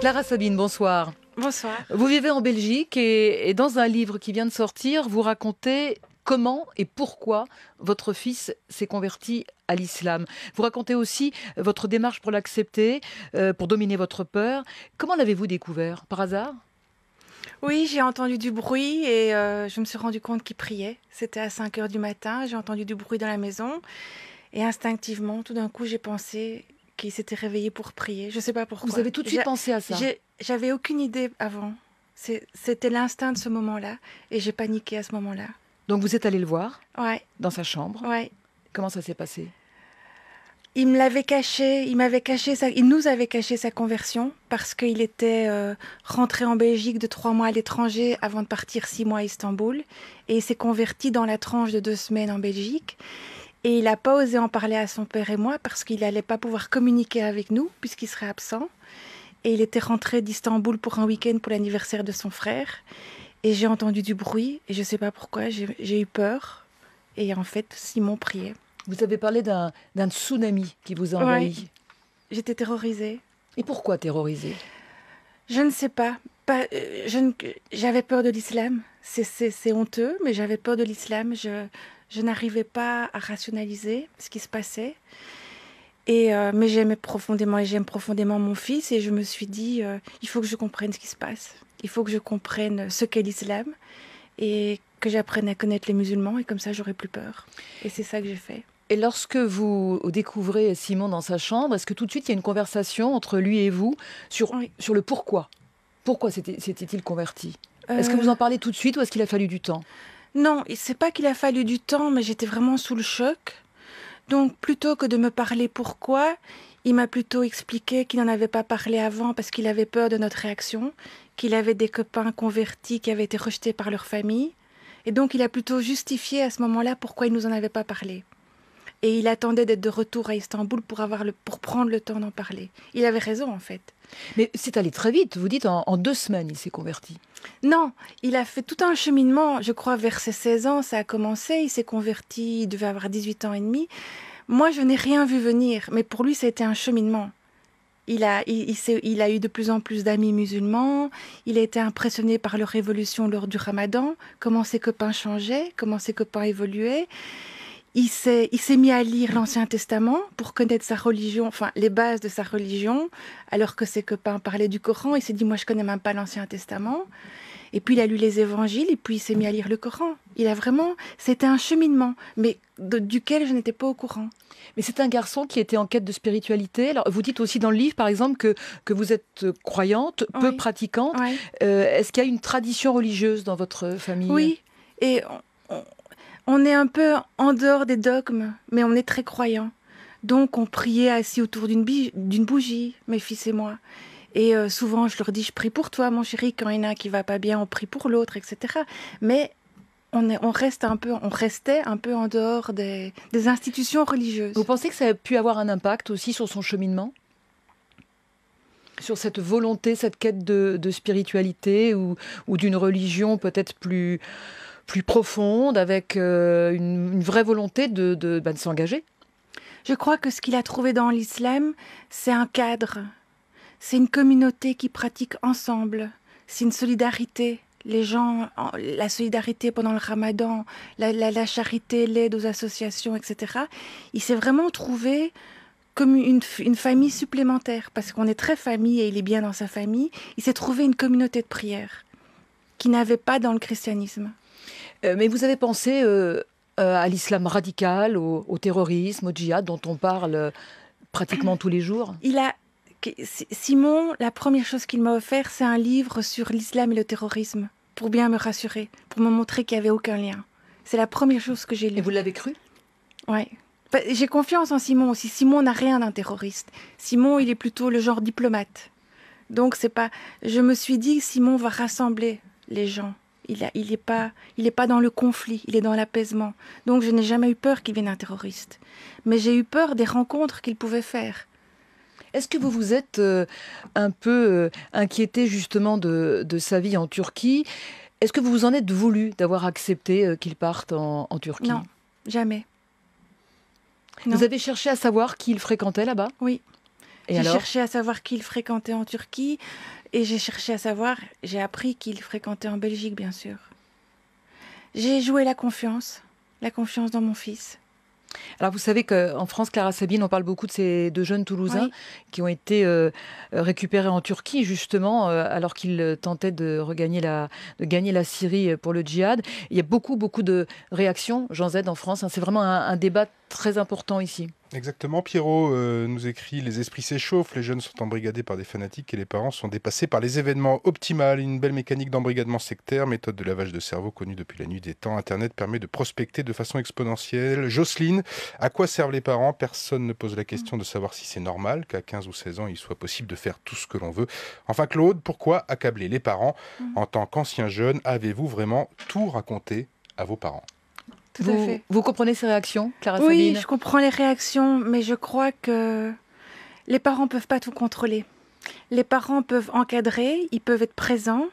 Clara Sabine, bonsoir. Bonsoir. Vous vivez en Belgique et, dans un livre qui vient de sortir, vous racontez comment et pourquoi votre fils s'est converti à l'islam. Vous racontez aussi votre démarche pour l'accepter, euh, pour dominer votre peur. Comment l'avez-vous découvert? Par hasard? Oui, j'ai entendu du bruit et euh, je me suis rendu compte qu'il priait. C'était à 5 heures du matin, j'ai entendu du bruit dans la maison et instinctivement, tout d'un coup, j'ai pensé qu'il s'était réveillé pour prier. Je ne sais pas pourquoi. Vous avez tout de suite pensé à ça J'avais aucune idée avant. C'était l'instinct de ce moment-là et j'ai paniqué à ce moment-là. Donc vous êtes allé le voir Ouais. Dans sa chambre Ouais. Comment ça s'est passé? Il me l'avait caché, il m'avait caché, sa, il nous avait caché sa conversion parce qu'il était euh, rentré en Belgique de trois mois à l'étranger avant de partir six mois à Istanbul et il s'est converti dans la tranche de deux semaines en Belgique. Et il n'a pas osé en parler à son père et moi parce qu'il n'allait pas pouvoir communiquer avec nous puisqu'il serait absent. Et il était rentré d'Istanbul pour un week-end pour l'anniversaire de son frère. Et j'ai entendu du bruit et je ne sais pas pourquoi, j'ai eu peur. Et en fait, Simon priait. Vous avez parlé d'un tsunami qui vous a envahi. J'étais terrorisée. Et pourquoi terrorisée? Je ne sais pas. pas euh, j'avais peur de l'islam. C'est honteux, mais j'avais peur de l'islam. Je, je n'arrivais pas à rationaliser ce qui se passait. Et, euh, mais j'aimais profondément et j'aime profondément mon fils et je me suis dit, euh, il faut que je comprenne ce qui se passe. Il faut que je comprenne ce qu'est l'islam et que j'apprenne à connaître les musulmans et comme ça j'aurai plus peur. Et c'est ça que j'ai fait. Et lorsque vous découvrez Simon dans sa chambre, est-ce que tout de suite il y a une conversation entre lui et vous sur, sur le pourquoi? Pourquoi s'était-il converti? Est-ce que vous en parlez tout de suite ou est-ce qu'il a fallu du temps? Non, c'est pas qu'il a fallu du temps, mais j'étais vraiment sous le choc. Donc, plutôt que de me parler pourquoi, il m'a plutôt expliqué qu'il n'en avait pas parlé avant parce qu'il avait peur de notre réaction, qu'il avait des copains convertis qui avaient été rejetés par leur famille. Et donc, il a plutôt justifié à ce moment-là pourquoi il nous en avait pas parlé. Et il attendait d'être de retour à Istanbul pour, avoir le, pour prendre le temps d'en parler. Il avait raison, en fait. Mais c'est allé très vite. Vous dites en, deux semaines, il s'est converti. Non, il a fait tout un cheminement. Je crois vers ses 16 ans, ça a commencé. Il s'est converti, il devait avoir 18 ans et demi. Moi, je n'ai rien vu venir, mais pour lui, ça a été un cheminement. Il a, il, il a eu de plus en plus d'amis musulmans. Il a été impressionné par leur évolution lors du ramadan, comment ses copains changeaient, comment ses copains évoluaient il s'est, il s'est mis à lire l'Ancien Testament pour connaître sa religion, enfin les bases de sa religion, alors que ses copains parlaient du Coran. Il s'est dit, moi je connais même pas l'Ancien Testament. Et puis il a lu les évangiles et puis il s'est mis à lire le Coran. Il a vraiment, c'était un cheminement, mais duquel je n'étais pas au courant. Mais c'est un garçon qui était en quête de spiritualité. Alors vous dites aussi dans le livre, par exemple, que, que vous êtes croyante, peu pratiquante. Euh, est-ce qu'il y a une tradition religieuse dans votre famille? Oui, et on est un peu en dehors des dogmes, mais on est très croyants. Donc on priait assis autour d'une bougie, mes fils et moi. Et euh, souvent, je leur dis, je prie pour toi, mon chéri. Quand il y en a qui va pas bien, on prie pour l'autre, etc. Mais on, est, on reste un peu, on restait un peu en dehors des, institutions religieuses. Vous pensez que ça a pu avoir un impact aussi sur son cheminement? Sur cette volonté, cette quête de, spiritualité ou d'une religion peut-être plus, plus profonde, avec euh, une, vraie volonté de, bah, de, s'engager Je crois que ce qu'il a trouvé dans l'islam, c'est un cadre, c'est une communauté qui pratique ensemble, c'est une solidarité. Les gens, la solidarité pendant le ramadan, la, charité, l'aide aux associations, etc. Il s'est vraiment trouvé comme une, une, famille supplémentaire, parce qu'on est très famille et il est bien dans sa famille. Il s'est trouvé une communauté de prière qui n'avait pas dans le christianisme. Euh, mais vous avez pensé euh, euh, à l'islam radical, au, terrorisme, au djihad, dont on parle pratiquement tous les jours? Il a Simon, la première chose qu'il m'a offert, c'est un livre sur l'islam et le terrorisme, pour bien me rassurer, pour me montrer qu'il n'y avait aucun lien. C'est la première chose que j'ai lu. Et vous l'avez cru? Oui. Bah, j'ai confiance en Simon aussi. Simon n'a rien d'un terroriste. Simon, il est plutôt le genre diplomate. Donc c'est pas. Je me suis dit, Simon va rassembler les gens. Il n'est il pas dans le conflit, il est dans l'apaisement. Donc je n'ai jamais eu peur qu'il vienne un terroriste. Mais j'ai eu peur des rencontres qu'il pouvait faire. Est-ce que vous vous êtes euh, un peu euh, inquiété justement de, sa vie en Turquie? Est-ce que vous vous en êtes voulu d'avoir accepté euh, qu'il parte en, Turquie? Non, jamais. Vous avez cherché à savoir qui il fréquentait là-bas? Oui. J'ai cherché à savoir qui il fréquentait en Turquie et j'ai cherché à savoir, j'ai appris qu'il fréquentait en Belgique, bien sûr. J'ai joué la confiance, la confiance dans mon fils. Alors vous savez qu'en France, Clara Sabine, on parle beaucoup de ces deux jeunes Toulousains qui ont été euh, récupérés en Turquie justement euh, alors qu'ils tentaient de regagner la, de gagner la Syrie pour le djihad. Il y a beaucoup beaucoup de réactions, Jean Z en France. Hein. C'est vraiment un débat très important ici. Exactement, Pierrot euh, nous écrit Les esprits s'échauffent, les jeunes sont embrigadés par des fanatiques et les parents sont dépassés par les événements. Optimal, une belle mécanique d'embrigadement sectaire, méthode de lavage de cerveau connue depuis la nuit des temps. Internet permet de prospecter de façon exponentielle. Jocelyne, à quoi servent les parents? Personne ne pose la question de savoir si c'est normal qu'à 15 ou 16 ans il soit possible de faire tout ce que l'on veut. Enfin, Claude, pourquoi accabler les parents? En tant qu'ancien jeune, avez-vous vraiment tout raconté à vos parents? Vous, comprenez ces réactions, Clara Oui, je comprends les réactions, mais je crois que les parents ne peuvent pas tout contrôler. Les parents peuvent encadrer, ils peuvent être présents,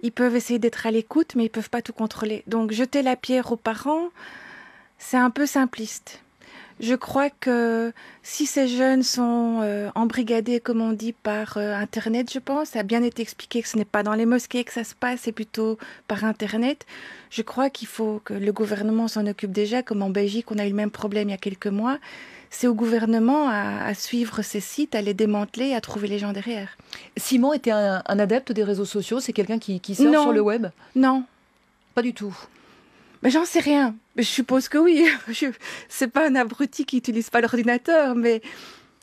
ils peuvent essayer d'être à l'écoute, mais ils ne peuvent pas tout contrôler. Donc jeter la pierre aux parents, c'est un peu simpliste. Je crois que si ces jeunes sont euh, embrigadés, comme on dit, par euh, Internet, je pense, ça a bien été expliqué que ce n'est pas dans les mosquées que ça se passe, c'est plutôt par Internet. Je crois qu'il faut que le gouvernement s'en occupe déjà, comme en Belgique, on a eu le même problème il y a quelques mois. C'est au gouvernement à, suivre ces sites, à les démanteler, à trouver les gens derrière. Simon était un, adepte des réseaux sociaux, c'est quelqu'un qui, qui sort sur le web? Non. Pas du tout. Mais j'en sais rien. Je suppose que oui. Je... C'est pas un abruti qui n'utilise pas l'ordinateur, mais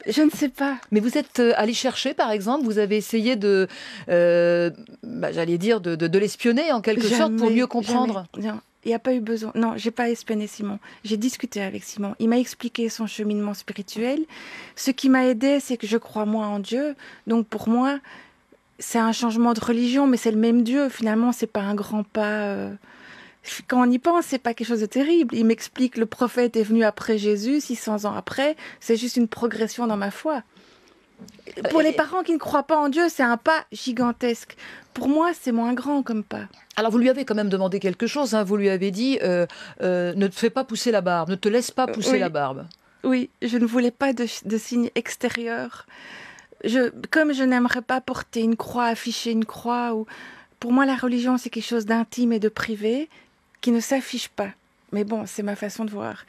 je ne sais pas. Mais vous êtes euh, allé chercher, par exemple, vous avez essayé de, euh, bah, j'allais dire, de, l'espionner en quelque sorte pour mieux comprendre. Non, il n'y a pas eu besoin. Non, j'ai pas espionné Simon. J'ai discuté avec Simon. Il m'a expliqué son cheminement spirituel. Ce qui m'a aidé, c'est que je crois moi en Dieu. Donc pour moi, c'est un changement de religion, mais c'est le même Dieu. Finalement, c'est pas un grand pas. Euh, quand on y pense, c'est pas quelque chose de terrible. Il m'explique le prophète est venu après Jésus, 600 ans après. C'est juste une progression dans ma foi. Pour les parents qui ne croient pas en Dieu, c'est un pas gigantesque. Pour moi, c'est moins grand comme pas. Alors vous lui avez quand même demandé quelque chose. Hein. Vous lui avez dit euh, euh, ne te fais pas pousser la barbe, ne te laisse pas pousser la barbe. Oui, je ne voulais pas de, de signe extérieur. Je, comme je n'aimerais pas porter une croix, afficher une croix, ou pour moi la religion c'est quelque chose d'intime et de privé qui ne s'affiche pas. Mais bon, c'est ma façon de voir.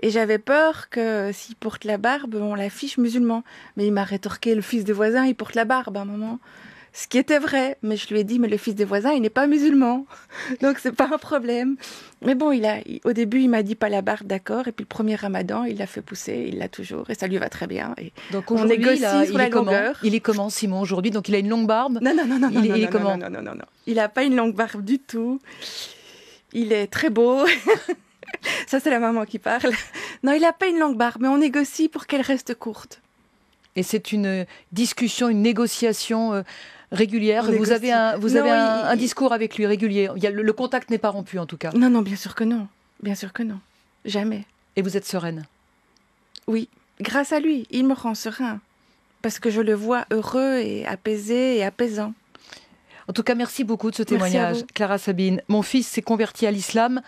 Et j'avais peur que s'il porte la barbe, on l'affiche musulman. Mais il m'a rétorqué, le fils des voisins, il porte la barbe à un moment. Ce qui était vrai, mais je lui ai dit, mais le fils des voisins, il n'est pas musulman. Donc c'est pas un problème. Mais bon, il a, au début, il m'a dit pas la barbe, d'accord. Et puis le premier ramadan, il l'a fait pousser, il l'a toujours. Et ça lui va très bien. Et Donc aujourd'hui, il, il, est comment il est comment, Simon, aujourd'hui? Donc il a une longue barbe? Non, non, non, non. Il, non, il est comment? non, non, non, non. Il n'a pas une longue barbe du tout il est très beau. Ça, c'est la maman qui parle. Non, il n'a pas une longue barbe, mais on négocie pour qu'elle reste courte. Et c'est une discussion, une négociation euh, régulière. Vous avez, un, vous avez un, discours avec lui régulier. Il y a, le, contact n'est pas rompu, en tout cas. Non, non, bien sûr que non. Bien sûr que non. Jamais. Et vous êtes sereine? Oui, grâce à lui. Il me rend serein. Parce que je le vois heureux et apaisé et apaisant. En tout cas, merci beaucoup de ce témoignage, Clara Sabine. Mon fils s'est converti à l'islam.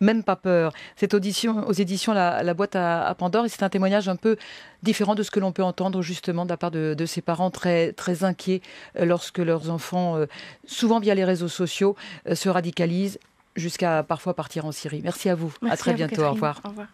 Même pas peur. Cette audition aux éditions La, boîte à, Pandore, et c'est un témoignage un peu différent de ce que l'on peut entendre justement de la part de, ses parents très, très inquiets euh, lorsque leurs enfants, euh, souvent via les réseaux sociaux, euh, se radicalisent jusqu'à parfois partir en Syrie. Merci à vous. à très bientôt. Au revoir. Au revoir.